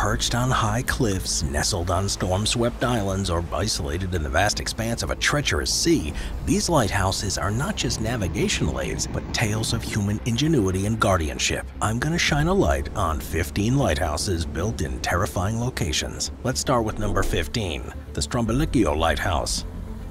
Perched on high cliffs, nestled on storm-swept islands, or isolated in the vast expanse of a treacherous sea, these lighthouses are not just navigation aids, but tales of human ingenuity and guardianship. I'm going to shine a light on 15 lighthouses built in terrifying locations. Let's start with number 15, the Strombolicchio Lighthouse.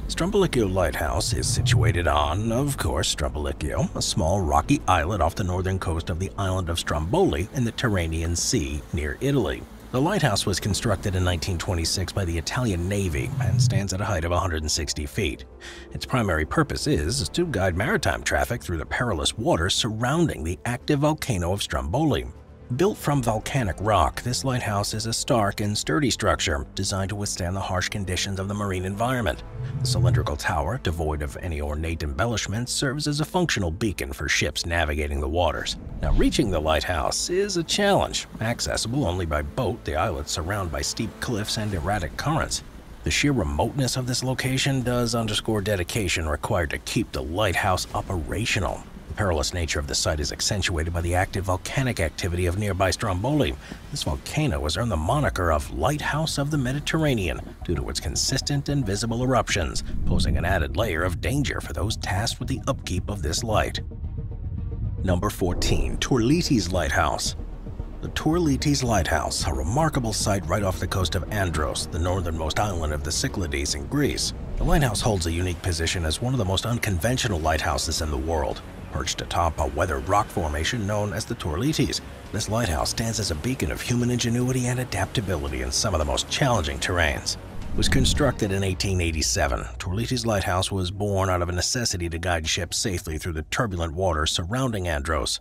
Strombolicchio Lighthouse is situated on, of course, Strombolicchio, a small rocky islet off the northern coast of the island of Stromboli in the Tyrrhenian Sea near Italy. The lighthouse was constructed in 1926 by the Italian Navy and stands at a height of 160 feet. Its primary purpose is to guide maritime traffic through the perilous waters surrounding the active volcano of Stromboli. Built from volcanic rock, this lighthouse is a stark and sturdy structure designed to withstand the harsh conditions of the marine environment. The cylindrical tower, devoid of any ornate embellishments, serves as a functional beacon for ships navigating the waters. Now, reaching the lighthouse is a challenge. Accessible only by boat, the islet's surrounded by steep cliffs and erratic currents. The sheer remoteness of this location does underscore dedication required to keep the lighthouse operational perilous nature of the site is accentuated by the active volcanic activity of nearby Stromboli. This volcano has earned the moniker of Lighthouse of the Mediterranean due to its consistent and visible eruptions, posing an added layer of danger for those tasked with the upkeep of this light. Number 14. Tourlitis Lighthouse the Tourlitis Lighthouse, a remarkable site right off the coast of Andros, the northernmost island of the Cyclades in Greece. The lighthouse holds a unique position as one of the most unconventional lighthouses in the world. Perched atop a weathered rock formation known as the Tourlitis, this lighthouse stands as a beacon of human ingenuity and adaptability in some of the most challenging terrains. It was constructed in 1887, Tourlitis Lighthouse was born out of a necessity to guide ships safely through the turbulent waters surrounding Andros.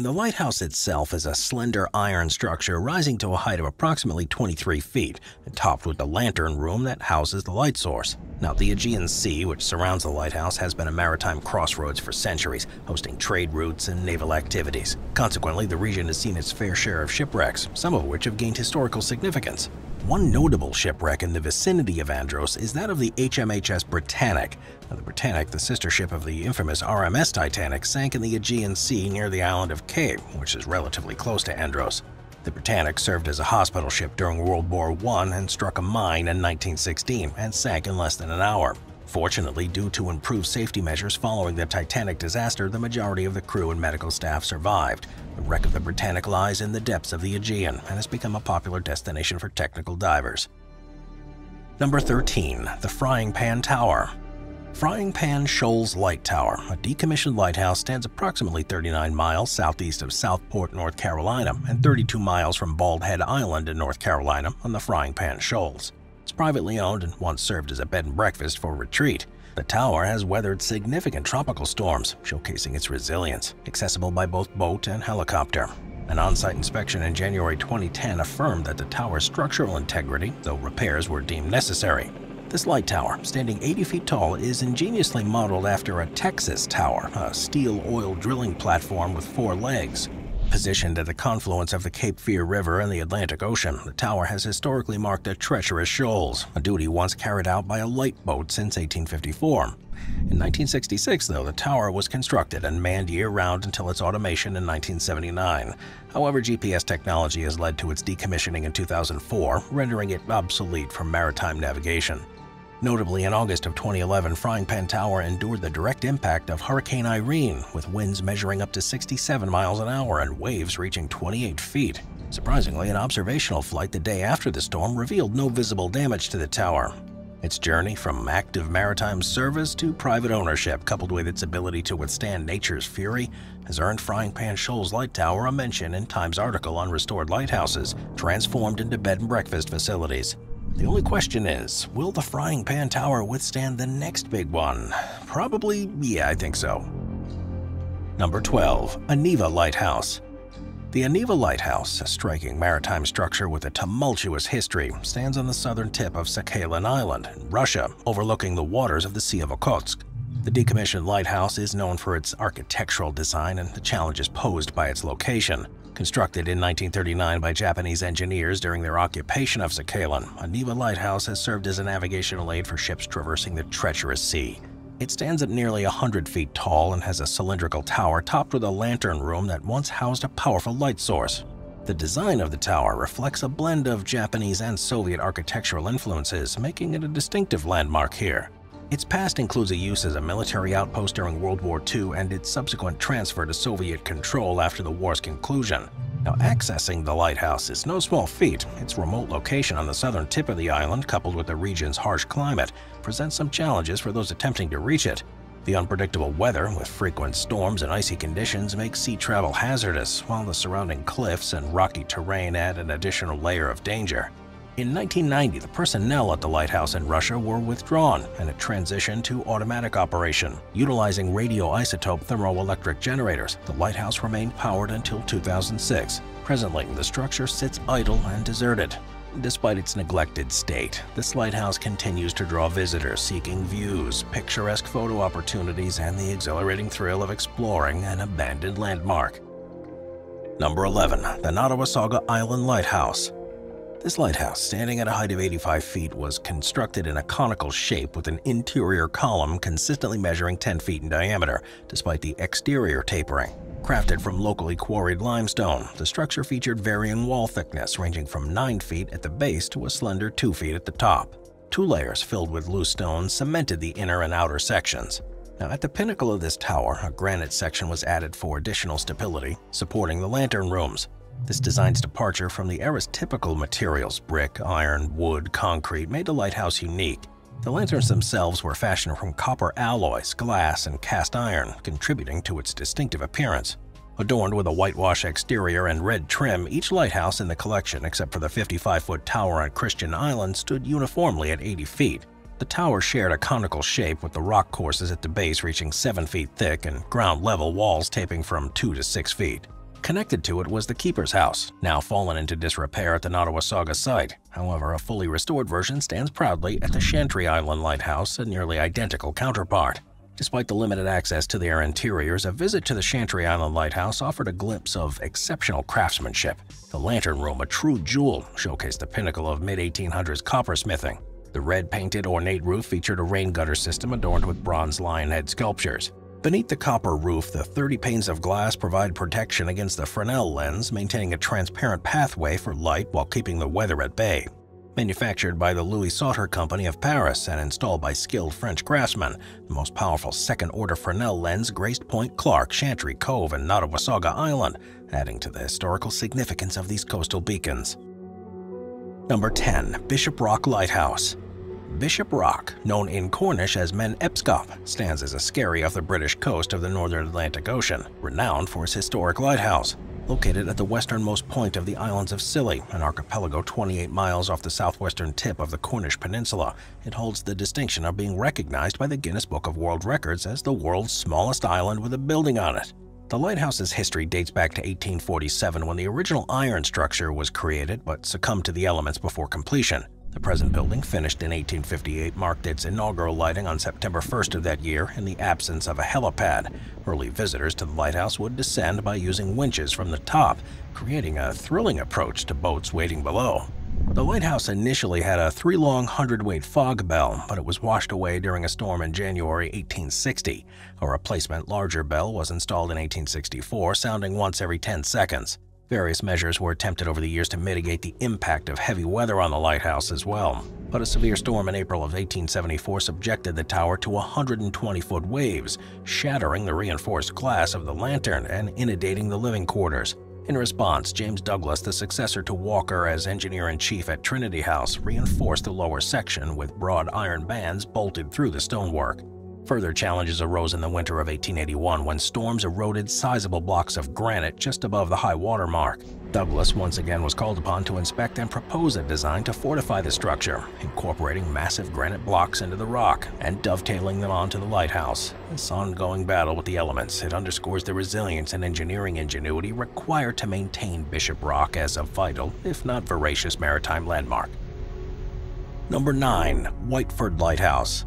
The lighthouse itself is a slender iron structure rising to a height of approximately 23 feet and topped with the lantern room that houses the light source. Now, the Aegean Sea, which surrounds the lighthouse, has been a maritime crossroads for centuries, hosting trade routes and naval activities. Consequently, the region has seen its fair share of shipwrecks, some of which have gained historical significance. One notable shipwreck in the vicinity of Andros is that of the HMHS Britannic. The Britannic, the sister ship of the infamous RMS Titanic, sank in the Aegean Sea near the island of Cape, which is relatively close to Andros. The Britannic served as a hospital ship during World War I and struck a mine in 1916 and sank in less than an hour. Fortunately, due to improved safety measures following the Titanic disaster, the majority of the crew and medical staff survived. The wreck of the Britannic lies in the depths of the Aegean and has become a popular destination for technical divers. Number 13. The Frying Pan Tower Frying Pan Shoals Light Tower, a decommissioned lighthouse, stands approximately 39 miles southeast of Southport, North Carolina, and 32 miles from Bald Head Island in North Carolina on the Frying Pan Shoals. It's privately owned and once served as a bed and breakfast for retreat. The tower has weathered significant tropical storms, showcasing its resilience, accessible by both boat and helicopter. An on-site inspection in January 2010 affirmed that the tower's structural integrity, though repairs were deemed necessary. This light tower, standing 80 feet tall, is ingeniously modeled after a Texas tower, a steel oil drilling platform with four legs. Positioned at the confluence of the Cape Fear River and the Atlantic Ocean, the tower has historically marked the treacherous shoals, a duty once carried out by a light boat since 1854. In 1966, though, the tower was constructed and manned year-round until its automation in 1979. However, GPS technology has led to its decommissioning in 2004, rendering it obsolete for maritime navigation. Notably, in August of 2011, Frying Pan Tower endured the direct impact of Hurricane Irene, with winds measuring up to 67 miles an hour and waves reaching 28 feet. Surprisingly, an observational flight the day after the storm revealed no visible damage to the tower. Its journey from active maritime service to private ownership, coupled with its ability to withstand nature's fury, has earned Frying Pan Shoals Light Tower a mention in Time's article on restored lighthouses, transformed into bed and breakfast facilities. The only question is, will the Frying Pan Tower withstand the next big one? Probably, yeah, I think so. Number 12. Aniva Lighthouse The Aniva Lighthouse, a striking maritime structure with a tumultuous history, stands on the southern tip of Sakhalin Island, Russia, overlooking the waters of the Sea of Okhotsk. The decommissioned lighthouse is known for its architectural design and the challenges posed by its location. Constructed in 1939 by Japanese engineers during their occupation of Sakhalin, Aniva Lighthouse has served as a navigational aid for ships traversing the treacherous sea. It stands at nearly 100 feet tall and has a cylindrical tower topped with a lantern room that once housed a powerful light source. The design of the tower reflects a blend of Japanese and Soviet architectural influences, making it a distinctive landmark here. Its past includes a use as a military outpost during World War II and its subsequent transfer to Soviet control after the war's conclusion. Now, accessing the lighthouse is no small feat. Its remote location on the southern tip of the island, coupled with the region's harsh climate, presents some challenges for those attempting to reach it. The unpredictable weather, with frequent storms and icy conditions, makes sea travel hazardous, while the surrounding cliffs and rocky terrain add an additional layer of danger. In 1990, the personnel at the lighthouse in Russia were withdrawn and it transitioned to automatic operation. Utilizing radioisotope thermoelectric generators, the lighthouse remained powered until 2006. Presently, the structure sits idle and deserted. Despite its neglected state, this lighthouse continues to draw visitors seeking views, picturesque photo opportunities, and the exhilarating thrill of exploring an abandoned landmark. Number 11. The Nottawasaga Island Lighthouse This lighthouse, standing at a height of 85 feet, was constructed in a conical shape with an interior column consistently measuring 10 feet in diameter, despite the exterior tapering. Crafted from locally quarried limestone, the structure featured varying wall thickness ranging from 9 feet at the base to a slender 2 feet at the top. Two layers filled with loose stone cemented the inner and outer sections. Now, at the pinnacle of this tower, a granite section was added for additional stability, supporting the lantern rooms. This design's departure from the era's typical materials brick, iron, wood, concrete made the lighthouse unique. The lanterns themselves were fashioned from copper alloys, glass, and cast iron, contributing to its distinctive appearance. Adorned with a whitewash exterior and red trim, each lighthouse in the collection, except for the 55-foot tower on Christian Island, stood uniformly at 80 feet. The tower shared a conical shape with the rock courses at the base reaching 7 feet thick and ground-level walls taping from 2 to 6 feet. Connected to it was the Keeper's House, now fallen into disrepair at the Nottawasaga site. However, a fully restored version stands proudly at the Chantry Island Lighthouse, a nearly identical counterpart. Despite the limited access to their interiors, a visit to the Chantry Island Lighthouse offered a glimpse of exceptional craftsmanship. The Lantern Room, a true jewel, showcased the pinnacle of mid-1800s coppersmithing. The red-painted ornate roof featured a rain gutter system adorned with bronze lion head sculptures. Beneath the copper roof, the 30 panes of glass provide protection against the Fresnel lens, maintaining a transparent pathway for light while keeping the weather at bay. Manufactured by the Louis Sautter Company of Paris and installed by skilled French craftsmen, the most powerful second-order Fresnel lens graced Point Clark, Chantry Cove, and Nottawasaga Island, adding to the historical significance of these coastal beacons. Number 10. Bishop Rock Lighthouse Bishop Rock, known in Cornish as Men Epscop, stands as a skerry off the British coast of the northern Atlantic Ocean, renowned for its historic lighthouse. Located at the westernmost point of the islands of Scilly, an archipelago 28 miles off the southwestern tip of the Cornish Peninsula, it holds the distinction of being recognized by the Guinness Book of World Records as the world's smallest island with a building on it. The lighthouse's history dates back to 1847 when the original iron structure was created but succumbed to the elements before completion. The present building, finished in 1858, marked its inaugural lighting on September 1st of that year in the absence of a helipad. Early visitors to the lighthouse would descend by using winches from the top, creating a thrilling approach to boats waiting below. The lighthouse initially had a three-long hundredweight fog bell, but it was washed away during a storm in January 1860. A replacement larger bell was installed in 1864, sounding once every 10 seconds. Various measures were attempted over the years to mitigate the impact of heavy weather on the lighthouse as well, but a severe storm in April of 1874 subjected the tower to 120-foot waves, shattering the reinforced glass of the lantern and inundating the living quarters. In response, James Douglas, the successor to Walker as engineer-in-chief at Trinity House, reinforced the lower section with broad iron bands bolted through the stonework. Further challenges arose in the winter of 1881 when storms eroded sizable blocks of granite just above the high water mark. Douglas once again was called upon to inspect and propose a design to fortify the structure, incorporating massive granite blocks into the rock and dovetailing them onto the lighthouse. This ongoing battle with the elements, it underscores the resilience and engineering ingenuity required to maintain Bishop Rock as a vital, if not voracious, maritime landmark. Number 9. Whiteford Lighthouse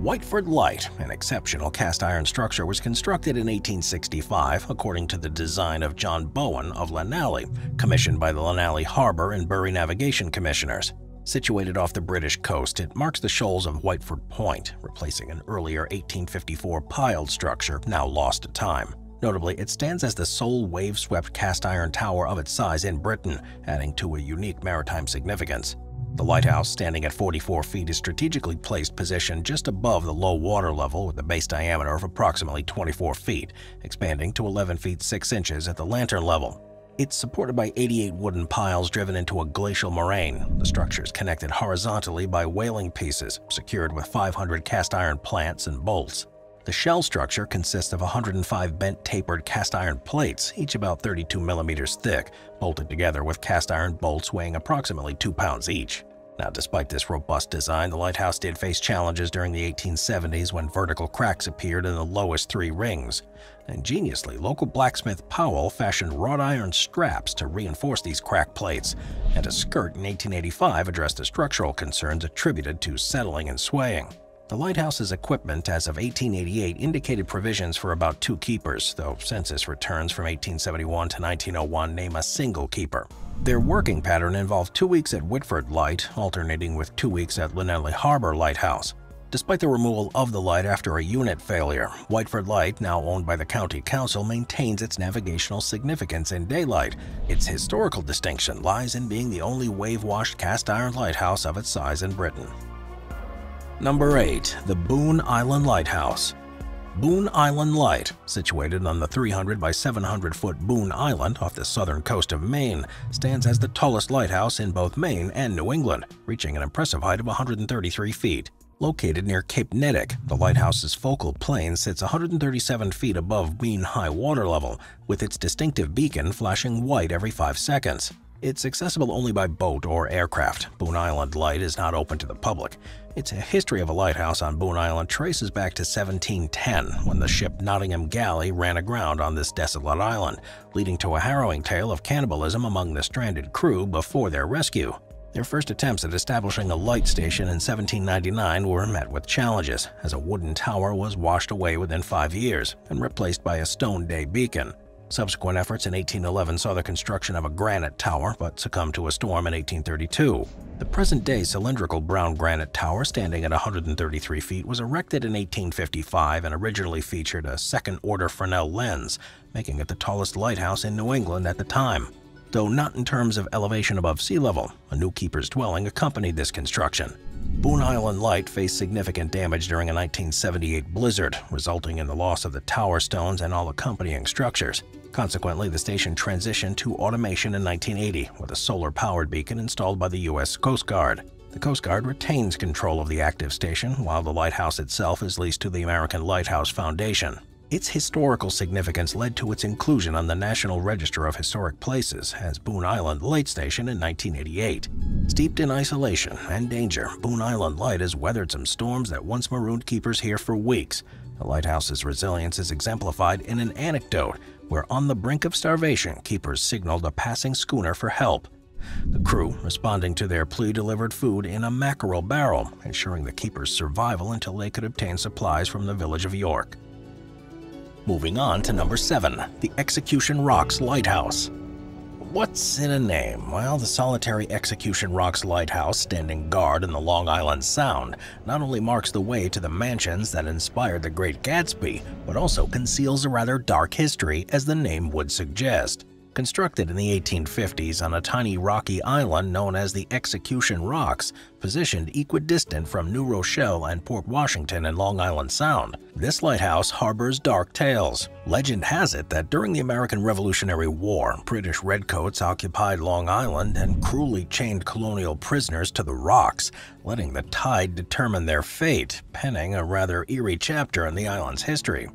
Whiteford Light, an exceptional cast iron structure, was constructed in 1865 according to the design of John Bowen of Llanelly, commissioned by the Llanelly Harbor and Burry Navigation Commissioners. Situated off the British coast, it marks the shoals of Whiteford Point, replacing an earlier 1854 piled structure now lost to time. Notably, it stands as the sole wave-swept cast iron tower of its size in Britain, adding to a unique maritime significance. The lighthouse, standing at 44 feet, is strategically placed positioned just above the low water level with a base diameter of approximately 24 feet, expanding to 11 feet 6 inches at the lantern level. It's supported by 88 wooden piles driven into a glacial moraine. The structure is connected horizontally by whaling pieces, secured with 500 cast iron plants and bolts. The shell structure consists of 105 bent tapered cast iron plates, each about 32 millimeters thick, bolted together with cast iron bolts weighing approximately 2 pounds each. Now, despite this robust design, the lighthouse did face challenges during the 1870s when vertical cracks appeared in the lowest three rings. Ingeniously, local blacksmith Powell fashioned wrought iron straps to reinforce these crack plates, and a skirt in 1885 addressed the structural concerns attributed to settling and swaying. The lighthouse's equipment as of 1888 indicated provisions for about two keepers, though census returns from 1871 to 1901 name a single keeper. Their working pattern involved two weeks at Whiteford Light, alternating with two weeks at Llanelly Harbor Lighthouse. Despite the removal of the light after a unit failure, Whiteford Light, now owned by the County Council, maintains its navigational significance in daylight. Its historical distinction lies in being the only wave-washed cast iron lighthouse of its size in Britain. Number 8. The Boone Island Lighthouse Boone Island Light, situated on the 300 by 700 foot Boone Island off the southern coast of Maine, stands as the tallest lighthouse in both Maine and New England, reaching an impressive height of 133 feet. Located near Cape Neddick, the lighthouse's focal plane sits 137 feet above mean high water level, with its distinctive beacon flashing white every 5 seconds. It's accessible only by boat or aircraft. Boone Island Light is not open to the public. Its history of a lighthouse on Boone Island traces back to 1710, when the ship Nottingham Galley ran aground on this desolate island, leading to a harrowing tale of cannibalism among the stranded crew before their rescue. Their first attempts at establishing a light station in 1799 were met with challenges, as a wooden tower was washed away within five years and replaced by a stone day beacon. Subsequent efforts in 1811 saw the construction of a granite tower, but succumbed to a storm in 1832. The present-day cylindrical brown granite tower, standing at 133 feet, was erected in 1855 and originally featured a second-order Fresnel lens, making it the tallest lighthouse in New England at the time. Though not in terms of elevation above sea level, a new keeper's dwelling accompanied this construction. Boone Island Light faced significant damage during a 1978 blizzard, resulting in the loss of the tower stones and all accompanying structures. Consequently, the station transitioned to automation in 1980 with a solar-powered beacon installed by the U.S. Coast Guard. The Coast Guard retains control of the active station, while the lighthouse itself is leased to the American Lighthouse Foundation. Its historical significance led to its inclusion on the National Register of Historic Places as Boone Island Light Station in 1988. Steeped in isolation and danger, Boone Island Light has weathered some storms that once marooned keepers here for weeks. The lighthouse's resilience is exemplified in an anecdote where on the brink of starvation, keepers signaled a passing schooner for help. The crew, responding to their plea, delivered food in a mackerel barrel, ensuring the keepers' survival until they could obtain supplies from the village of York. Moving on to number 7, the Execution Rocks Lighthouse. What's in a name? Well, the solitary Execution Rocks Lighthouse, standing guard in the Long Island Sound, not only marks the way to the mansions that inspired The Great Gatsby, but also conceals a rather dark history, as the name would suggest. Constructed in the 1850s on a tiny rocky island known as the Execution Rocks, positioned equidistant from New Rochelle and Port Washington in Long Island Sound, this lighthouse harbors dark tales. Legend has it that during the American Revolutionary War, British redcoats occupied Long Island and cruelly chained colonial prisoners to the rocks, letting the tide determine their fate, penning a rather eerie chapter in the island's history.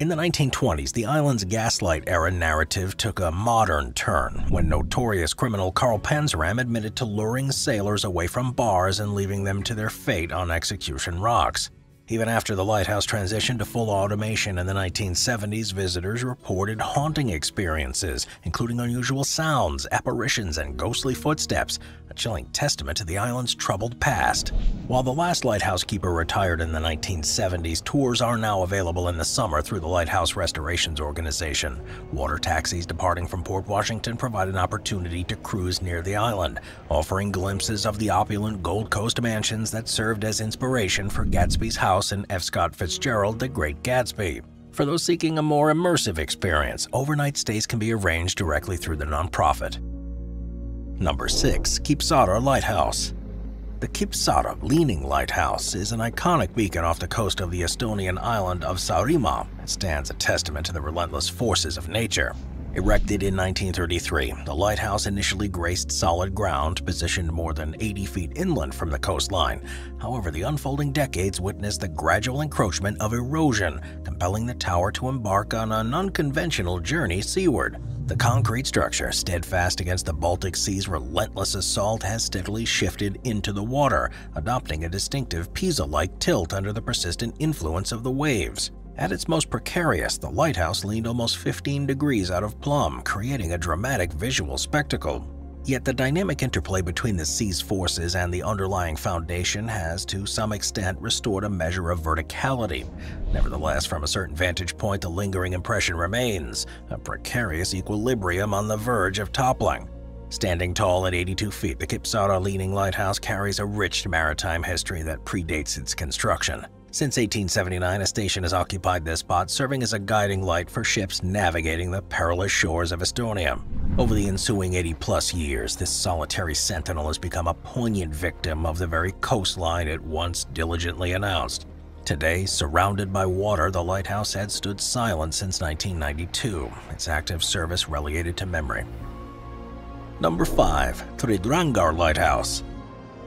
In the 1920s, the island's gaslight era narrative took a modern turn when notorious criminal Carl Panzram admitted to luring sailors away from bars and leaving them to their fate on execution rocks. Even after the lighthouse transitioned to full automation in the 1970s, visitors reported haunting experiences, including unusual sounds, apparitions, and ghostly footsteps, a chilling testament to the island's troubled past. While the last lighthouse keeper retired in the 1970s, tours are now available in the summer through the Lighthouse Restorations Organization. Water taxis departing from Port Washington provide an opportunity to cruise near the island, offering glimpses of the opulent Gold Coast mansions that served as inspiration for Gatsby's house house in F. Scott Fitzgerald, The Great Gatsby. For those seeking a more immersive experience, overnight stays can be arranged directly through the nonprofit. Number 6. Kiipsaare Lighthouse The Kiipsaare Leaning Lighthouse is an iconic beacon off the coast of the Estonian island of Saaremaa. It stands a testament to the relentless forces of nature. Erected in 1933, the lighthouse initially graced solid ground positioned more than 80 feet inland from the coastline. However, the unfolding decades witnessed the gradual encroachment of erosion, compelling the tower to embark on an unconventional journey seaward. The concrete structure, steadfast against the Baltic Sea's relentless assault, has steadily shifted into the water, adopting a distinctive Pisa-like tilt under the persistent influence of the waves. At its most precarious, the lighthouse leaned almost 15 degrees out of plumb, creating a dramatic visual spectacle. Yet the dynamic interplay between the sea's forces and the underlying foundation has, to some extent, restored a measure of verticality. Nevertheless, from a certain vantage point, the lingering impression remains, a precarious equilibrium on the verge of toppling. Standing tall at 82 feet, the Kiipsaare Leaning Lighthouse carries a rich maritime history that predates its construction. Since 1879, a station has occupied this spot, serving as a guiding light for ships navigating the perilous shores of Estonia. Over the ensuing 80-plus years, this solitary sentinel has become a poignant victim of the very coastline it once diligently announced. Today, surrounded by water, the lighthouse had stood silent since 1992, its active service relegated to memory. Number 5. Thridrangar Lighthouse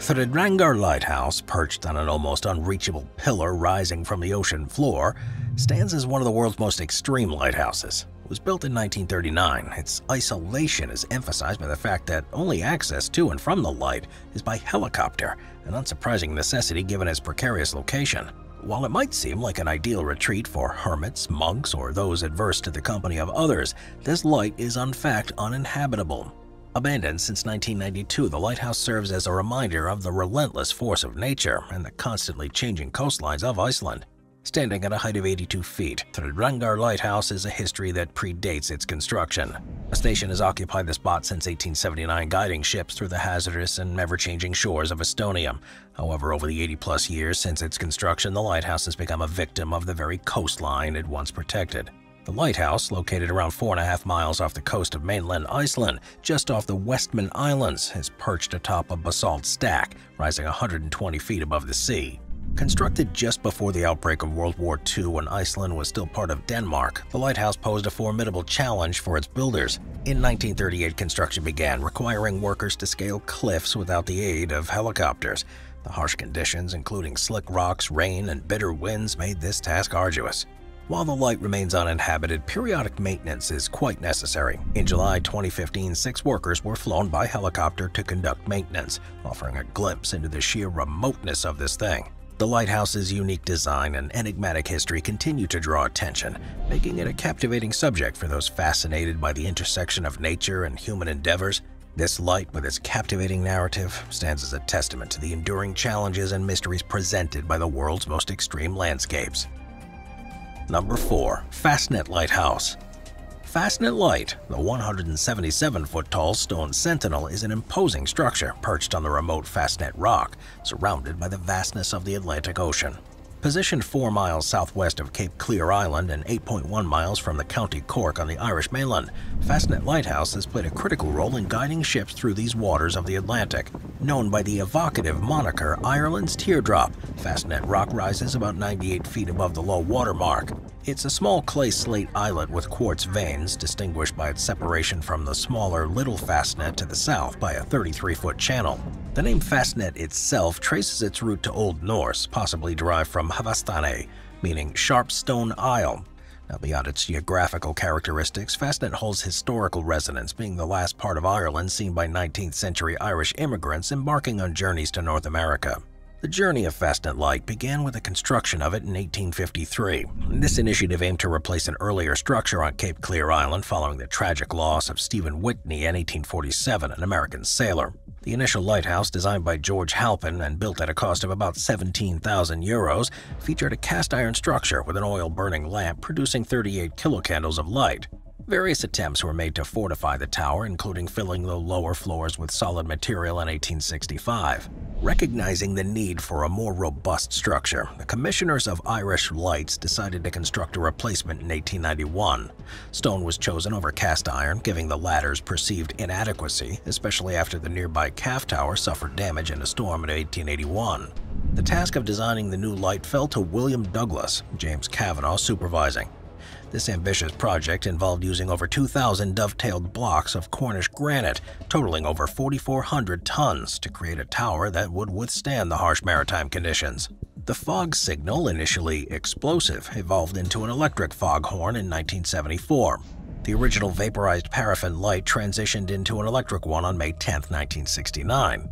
Thridrangar Lighthouse, perched on an almost unreachable pillar rising from the ocean floor, stands as one of the world's most extreme lighthouses. It was built in 1939. Its isolation is emphasized by the fact that only access to and from the light is by helicopter, an unsurprising necessity given its precarious location. While it might seem like an ideal retreat for hermits, monks, or those adverse to the company of others, this light is in fact uninhabitable. Abandoned since 1992, the lighthouse serves as a reminder of the relentless force of nature and the constantly changing coastlines of Iceland. Standing at a height of 82 feet, Thridrangar Lighthouse is a history that predates its construction. A station has occupied the spot since 1879, guiding ships through the hazardous and ever-changing shores of Estonia. However, over the 80-plus years since its construction, the lighthouse has become a victim of the very coastline it once protected. The lighthouse, located around four and a half miles off the coast of mainland Iceland, just off the Westman Islands, is perched atop a basalt stack, rising 120 feet above the sea. Constructed just before the outbreak of World War II when Iceland was still part of Denmark, the lighthouse posed a formidable challenge for its builders. In 1938, construction began, requiring workers to scale cliffs without the aid of helicopters. The harsh conditions, including slick rocks, rain, and bitter winds, made this task arduous. While the light remains uninhabited, periodic maintenance is quite necessary. In July 2015, six workers were flown by helicopter to conduct maintenance, offering a glimpse into the sheer remoteness of this thing. The lighthouse's unique design and enigmatic history continue to draw attention, making it a captivating subject for those fascinated by the intersection of nature and human endeavors. This light, with its captivating narrative, stands as a testament to the enduring challenges and mysteries presented by the world's most extreme landscapes. Number 4. Fastnet Lighthouse Fastnet Light, the 177-foot-tall stone sentinel, is an imposing structure perched on the remote Fastnet Rock, surrounded by the vastness of the Atlantic Ocean. Positioned 4 miles southwest of Cape Clear Island and 8.1 miles from the County Cork on the Irish mainland, Fastnet Lighthouse has played a critical role in guiding ships through these waters of the Atlantic. Known by the evocative moniker Ireland's Teardrop, Fastnet Rock rises about 98 feet above the low water mark. It's a small clay slate islet with quartz veins, distinguished by its separation from the smaller Little Fastnet to the south by a 33-foot channel. The name Fastnet itself traces its root to Old Norse, possibly derived from Havastane, meaning sharp stone isle. Now, beyond its geographical characteristics, Fastnet holds historical resonance, being the last part of Ireland seen by 19th century Irish immigrants embarking on journeys to North America. The journey of Fastnet Light began with the construction of it in 1853. This initiative aimed to replace an earlier structure on Cape Clear Island following the tragic loss of Stephen Whitney in 1847, an American sailor. The initial lighthouse, designed by George Halpin and built at a cost of about 17,000 euros, featured a cast iron structure with an oil-burning lamp producing 38 kilocandles of light. Various attempts were made to fortify the tower, including filling the lower floors with solid material in 1865. Recognizing the need for a more robust structure, the commissioners of Irish Lights decided to construct a replacement in 1891. Stone was chosen over cast iron, giving the latter's perceived inadequacy, especially after the nearby Calf Tower suffered damage in a storm in 1881. The task of designing the new light fell to William Douglas, James Kavanagh supervising. This ambitious project involved using over 2,000 dovetailed blocks of Cornish granite, totaling over 4,400 tons, to create a tower that would withstand the harsh maritime conditions. The fog signal, initially explosive, evolved into an electric foghorn in 1974. The original vaporized paraffin light transitioned into an electric one on May 10, 1969.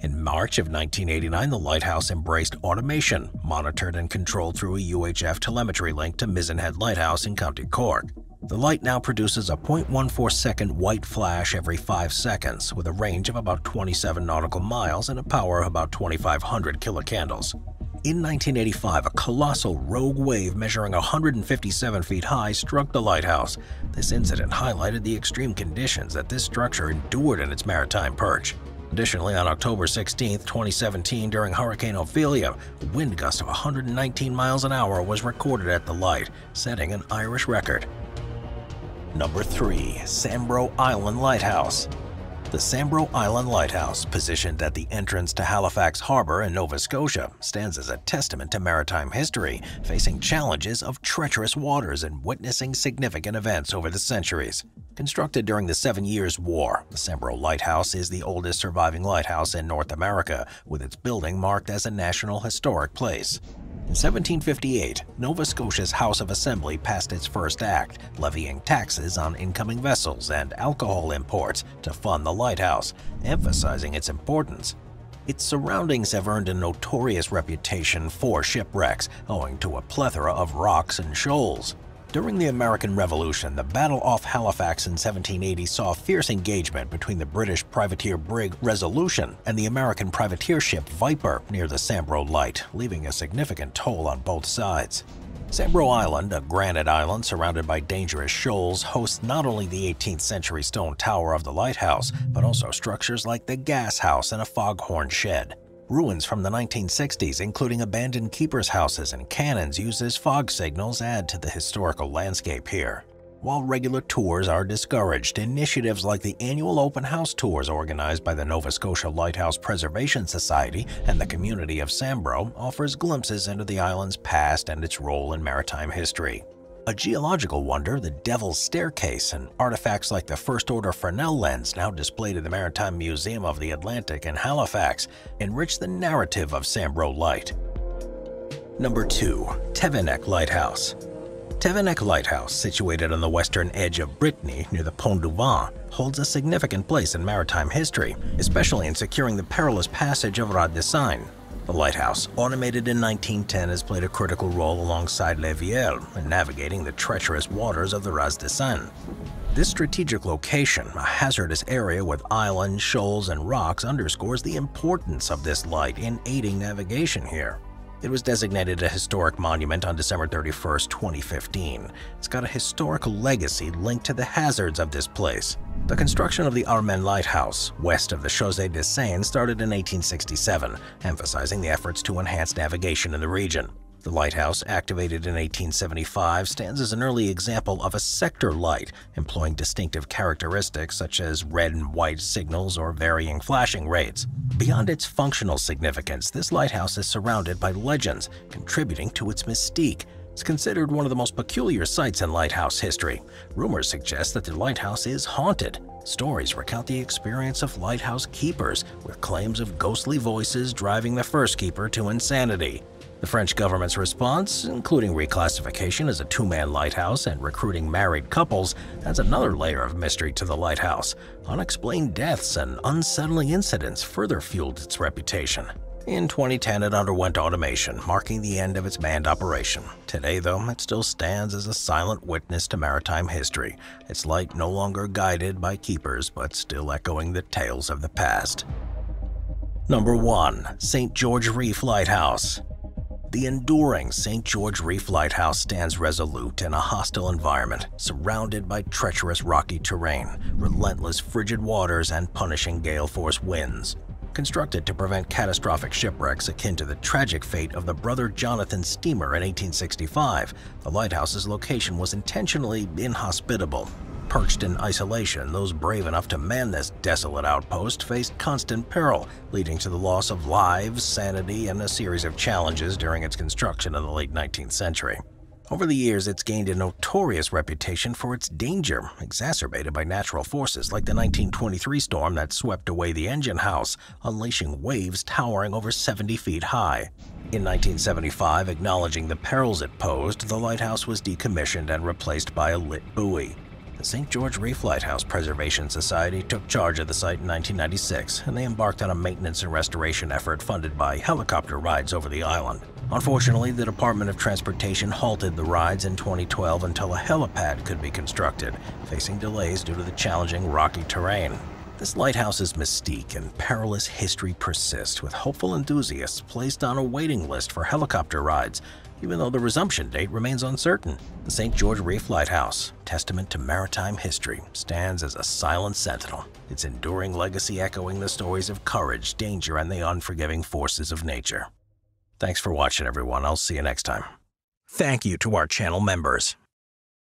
In March of 1989, the lighthouse embraced automation, monitored and controlled through a UHF telemetry link to Mizen Head Lighthouse in County Cork. The light now produces a 0.14 second white flash every 5 seconds, with a range of about 27 nautical miles and a power of about 2,500 kilocandles. In 1985, a colossal rogue wave measuring 157 feet high struck the lighthouse. This incident highlighted the extreme conditions that this structure endured in its maritime perch. Additionally, on October 16, 2017, during Hurricane Ophelia, a wind gust of 119 miles an hour was recorded at the light, setting an Irish record. Number 3. Sambro Island Lighthouse the Sambro Island Lighthouse, positioned at the entrance to Halifax Harbor in Nova Scotia, stands as a testament to maritime history, facing challenges of treacherous waters and witnessing significant events over the centuries. Constructed during the Seven Years' War, the Sambro Lighthouse is the oldest surviving lighthouse in North America, with its building marked as a National Historic Place. In 1758, Nova Scotia's House of Assembly passed its first act, levying taxes on incoming vessels and alcohol imports to fund the lighthouse, emphasizing its importance. Its surroundings have earned a notorious reputation for shipwrecks, owing to a plethora of rocks and shoals. During the American Revolution, the Battle off Halifax in 1780 saw a fierce engagement between the British privateer brig Resolution and the American privateer ship Viper near the Sambro Light, leaving a significant toll on both sides. Sambro Island, a granite island surrounded by dangerous shoals, hosts not only the 18th century stone tower of the lighthouse, but also structures like the gas house and a foghorn shed. Ruins from the 1960s, including abandoned keepers' houses and cannons used as fog signals, add to the historical landscape here. While regular tours are discouraged, initiatives like the annual open house tours organized by the Nova Scotia Lighthouse Preservation Society and the community of Sambro offers glimpses into the island's past and its role in maritime history. A geological wonder, the Devil's Staircase, and artifacts like the First Order Fresnel lens now displayed in the Maritime Museum of the Atlantic in Halifax enrich the narrative of Sambro Light. Number 2. Tévennec Lighthouse Tévennec Lighthouse, situated on the western edge of Brittany near the Pont du Vent, holds a significant place in maritime history, especially in securing the perilous passage of Raz de Sein, the lighthouse, automated in 1910, has played a critical role alongside Le Viel in navigating the treacherous waters of the Raz de Sein. This strategic location, a hazardous area with islands, shoals, and rocks, underscores the importance of this light in aiding navigation here. It was designated a historic monument on December 31, 2015. It's got a historical legacy linked to the hazards of this place. The construction of the Armen Lighthouse, west of the Chaussée de Sein, started in 1867, emphasizing the efforts to enhance navigation in the region. The lighthouse, activated in 1875, stands as an early example of a sector light, employing distinctive characteristics such as red and white signals or varying flashing rates. Beyond its functional significance, this lighthouse is surrounded by legends, contributing to its mystique. It's considered one of the most peculiar sites in lighthouse history. Rumors suggest that the lighthouse is haunted. Stories recount the experience of lighthouse keepers, with claims of ghostly voices driving the first keeper to insanity. The French government's response, including reclassification as a two-man lighthouse and recruiting married couples, adds another layer of mystery to the lighthouse. Unexplained deaths and unsettling incidents further fueled its reputation. In 2010, it underwent automation, marking the end of its manned operation. Today, though, it still stands as a silent witness to maritime history, its light no longer guided by keepers, but still echoing the tales of the past. Number 1. St. George Reef Lighthouse the enduring St. George Reef Lighthouse stands resolute in a hostile environment, surrounded by treacherous rocky terrain, relentless frigid waters, and punishing gale force winds. Constructed to prevent catastrophic shipwrecks akin to the tragic fate of the Brother Jonathan steamer in 1865, the lighthouse's location was intentionally inhospitable. Perched in isolation, those brave enough to man this desolate outpost faced constant peril, leading to the loss of lives, sanity, and a series of challenges during its construction in the late 19th century. Over the years, it's gained a notorious reputation for its danger, exacerbated by natural forces like the 1923 storm that swept away the engine house, unleashing waves towering over 70 feet high. In 1975, acknowledging the perils it posed, the lighthouse was decommissioned and replaced by a lit buoy. St. George Reef Lighthouse Preservation Society took charge of the site in 1996, and they embarked on a maintenance and restoration effort funded by helicopter rides over the island. Unfortunately, the Department of Transportation halted the rides in 2012 until a helipad could be constructed, facing delays due to the challenging rocky terrain. This lighthouse's mystique and perilous history persist, with hopeful enthusiasts placed on a waiting list for helicopter rides, even though the resumption date remains uncertain. The St. George Reef Lighthouse, testament to maritime history, stands as a silent sentinel, its enduring legacy echoing the stories of courage, danger, and the unforgiving forces of nature. Thanks for watching, everyone. I'll see you next time. Thank you to our channel members.